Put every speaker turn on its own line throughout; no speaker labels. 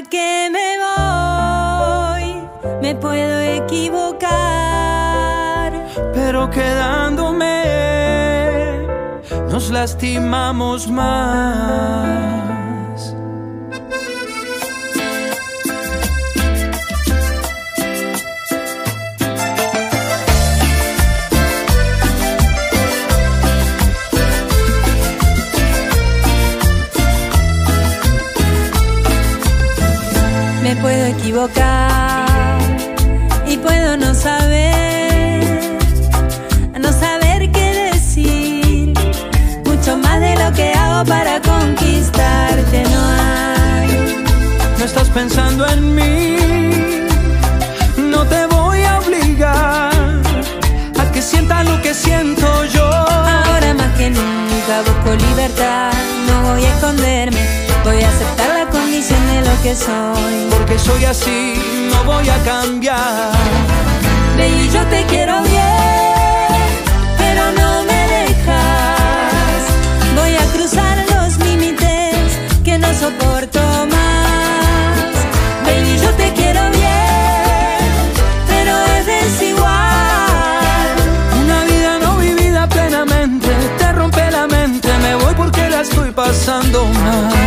Que me voy, me puedo equivocar.
Pero quedándome, nos lastimamos más.
Equivocar y puedo no saber, no saber qué decir. Mucho más de lo que hago para conquistarte no hay.
No estás pensando en mí, no te voy a obligar a que sienta lo que siento yo.
Ahora más que nunca busco libertad, que soy.
Porque soy así, no voy a cambiar.
Baby, yo te quiero bien, pero no me dejas. Voy a cruzar los límites que no soporto más. Baby, yo te quiero bien, pero es desigual.
Una vida no vivida plenamente te rompe la mente. Me voy porque la estoy pasando mal.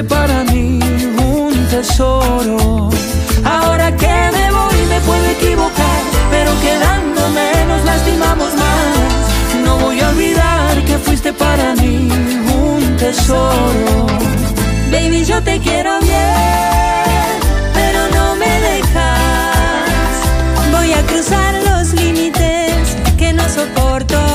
fuiste para mí un tesoro.
Ahora que me voy me puedo equivocar, pero quedándome nos lastimamos más.
No voy a olvidar que fuiste para mí un tesoro.
Baby, yo te quiero bien, pero no me
dejas. Voy a cruzar
los límites que no soporto.